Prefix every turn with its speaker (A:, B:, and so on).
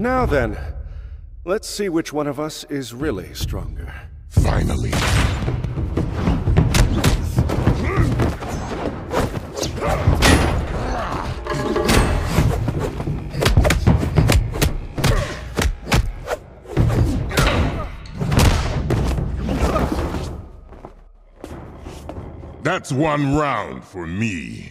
A: Now then, let's see which one of us is really stronger.
B: Finally. That's one round for me.